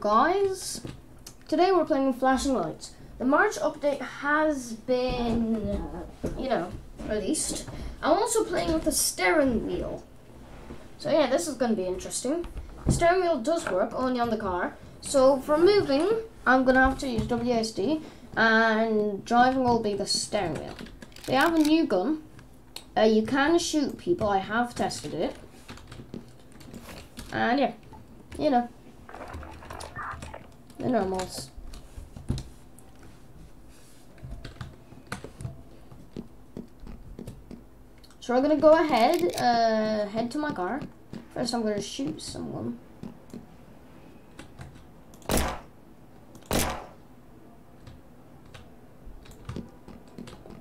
guys, today we're playing with Flashing Lights. The March update has been, you know, released. I'm also playing with the steering wheel. So yeah, this is going to be interesting. The steering wheel does work, only on the car. So for moving, I'm going to have to use WSD, and driving will be the steering wheel. They have a new gun. Uh, you can shoot people, I have tested it. And yeah, you know, the normals. So we're gonna go ahead, uh, head to my car. First I'm gonna shoot someone.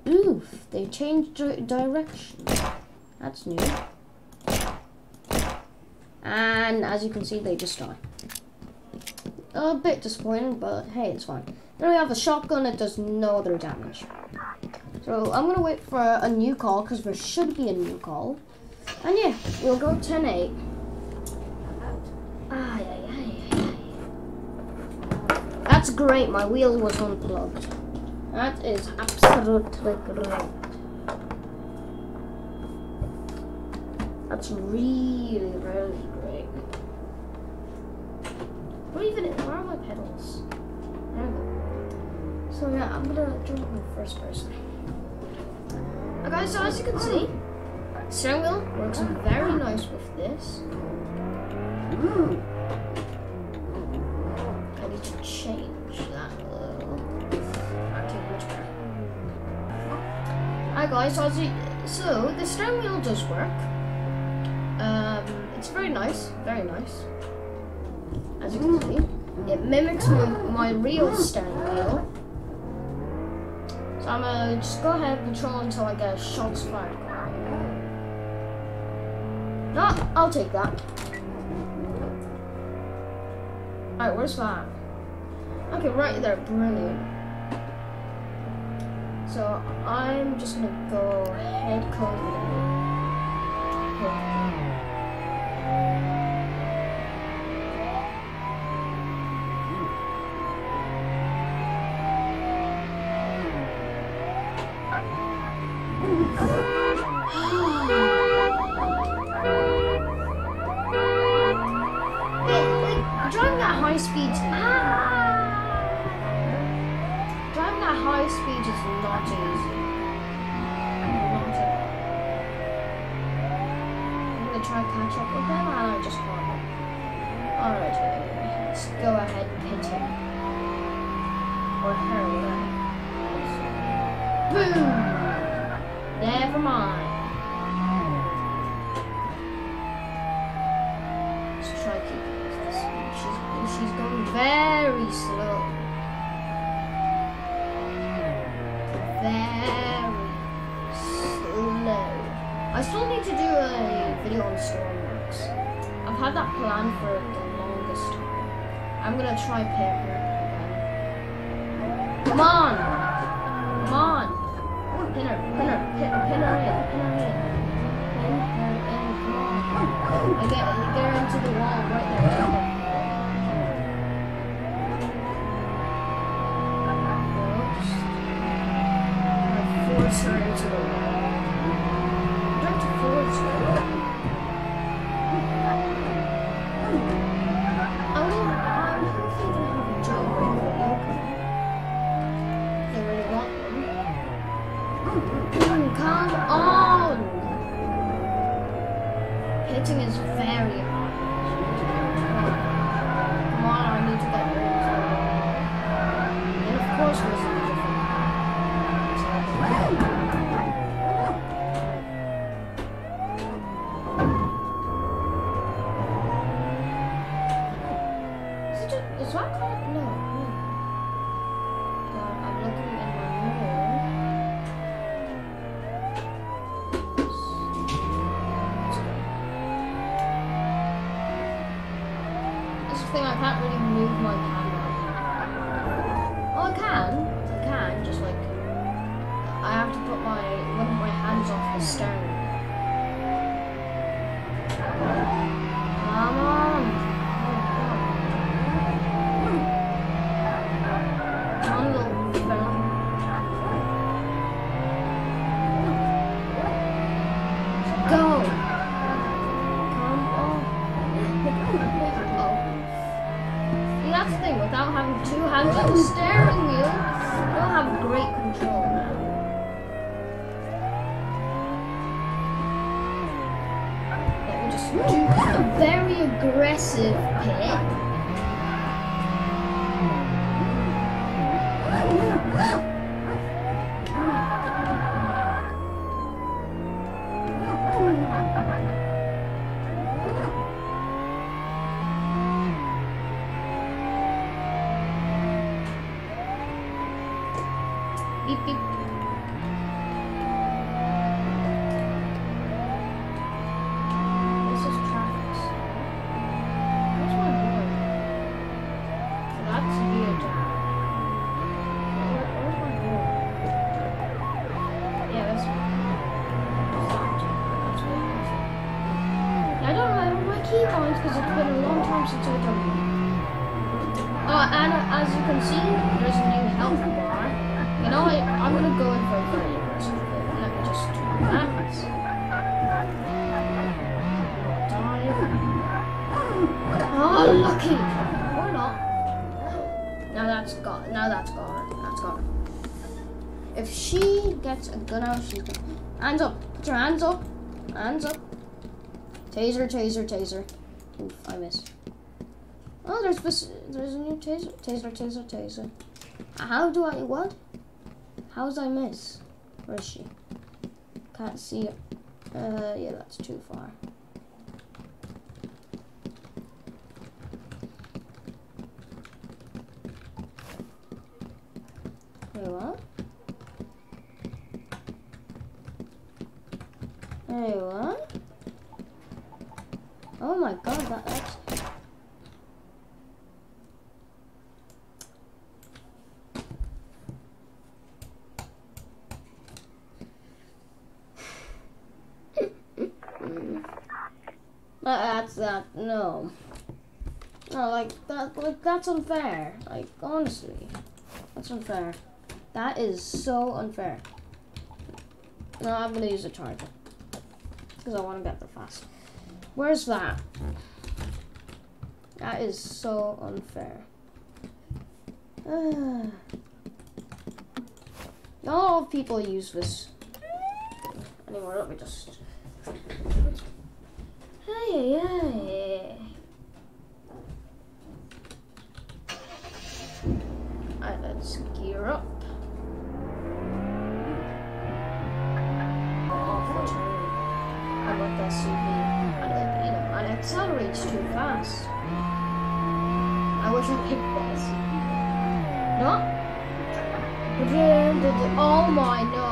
Oof, they changed di direction. That's new. And as you can see, they just die. A bit disappointing, but hey, it's fine. Then we have a shotgun that does no other damage. So I'm gonna wait for a new call because there should be a new call. And yeah, we'll go 10-8. That's great, my wheel was unplugged. That is absolutely great. That's really, really even, where are my pedals? So yeah, I'm gonna jump in first person. Okay, so as you can see, steering wheel works very nice with this. I need to change that a little. Okay, much better. Guys, so, you, so the steering wheel does work. Um, it's very nice, very nice. As you can see, it mimics my, my real steering wheel. So I'm gonna just go ahead and control until I get a shots fired. No, I'll take that. Alright, where's that? Okay, right there, brilliant. So I'm just gonna go head code. High speed is not easy. Not. I'm gonna try and catch up with them, and I just can't. Alright, let's go ahead and hit him. Or her. Boom! Never mind. Video on I've had that plan for the longest time. I'm gonna try paper again. Come on! Come on! Pin her, pin her, in, pin her in. Pin her in, come on. I get, I get her into the wall right there. Right there. Force her one. Come on! Hitting is very That's the thing, I can't really move my camera. Well, I can. I can, just like... I have to put my one of my hands off the steering. Very aggressive pit. Because it's been a long time since I've done them. Oh, and uh, as you can see, there's a new health bar. You know, I, I'm gonna go in for a. Let me just do that. Dive. Oh, lucky! Or not. Now that's gone. Now that's gone. That's gone. If she gets a gun out, she's gone. Hands up. Put your hands up. Hands up. Taser, taser, taser. Oof, I missed. Oh, there's this. There's a new taser. Taser, taser, taser. How do I what? How's I miss? Where is she? Can't see her. Uh, yeah, that's too far. Wait, what? Oh my god, that. That- That's that. No. No, like that. Like that's unfair. Like honestly, that's unfair. That is so unfair. No, I'm gonna use a charger because I want to get there fast. Where's that? That is so unfair. Not a lot of people use this anymore. Let me just. Hey, hey. I wish I picked this. No? Oh my no.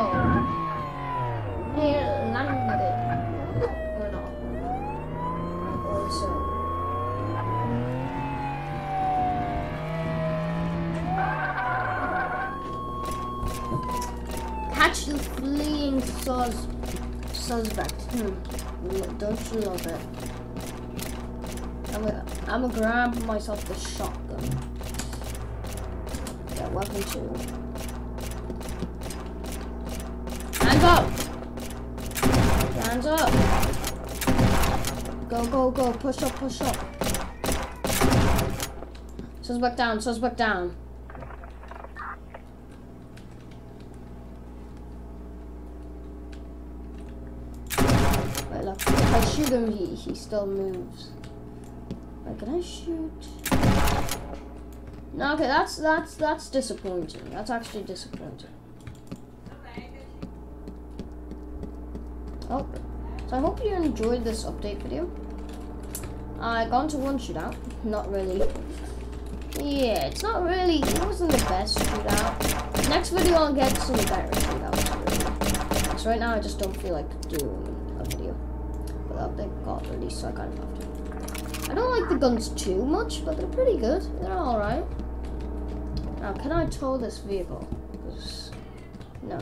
It landed. Or not. Also. Catch the fleeing sus suspect. Hmm. Don't you love it? I'm gonna, I'm gonna grab myself the shotgun. Yeah, weapon two. Hands up! Hands up! Go, go, go. Push up, push up. Suspect down, suspect down. Wait, look. If I shoot him, he, he still moves. Can I shoot? No, okay, that's that's that's disappointing. That's actually disappointing. Oh, so I hope you enjoyed this update video. I got into one shootout. Not really. Yeah, it's not really. It wasn't the best shootout. Next video, I'll get some better shootouts. Really. So right now, I just don't feel like doing a video. But the update got released, so I kind of have to. I don't like the guns too much, but they're pretty good. They're all right. Now, can I tow this vehicle? No.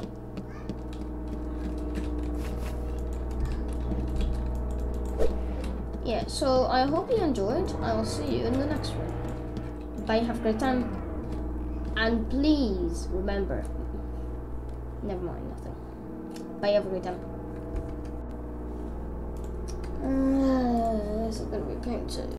Yeah, so I hope you enjoyed. I will see you in the next one. Bye, have a great time. And please remember. Never mind, nothing. Bye, have a great time. Uh, is gonna be pain too.